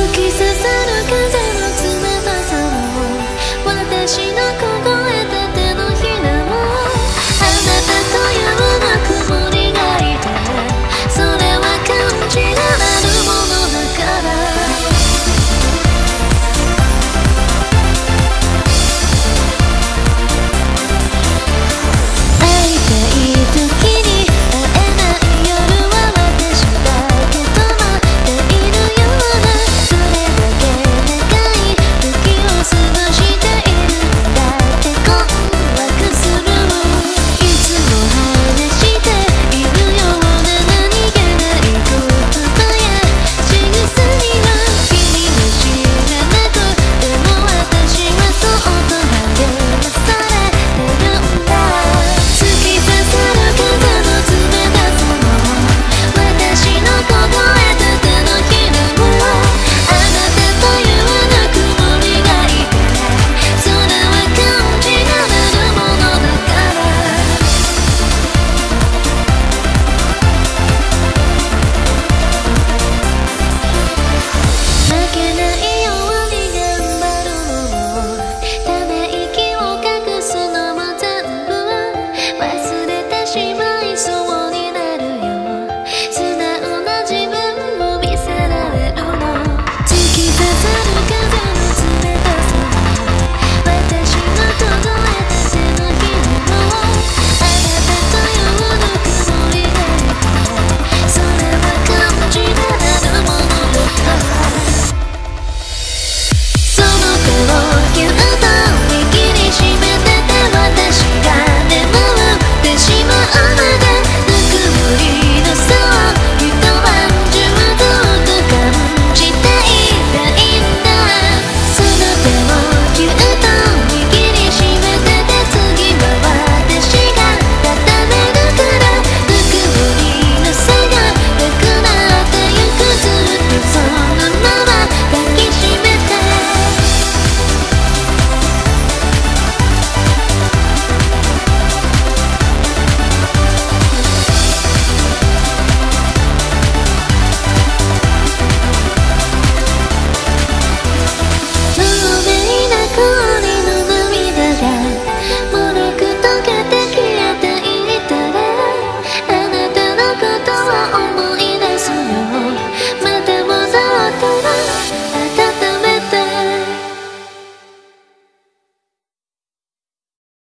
突き刺さる風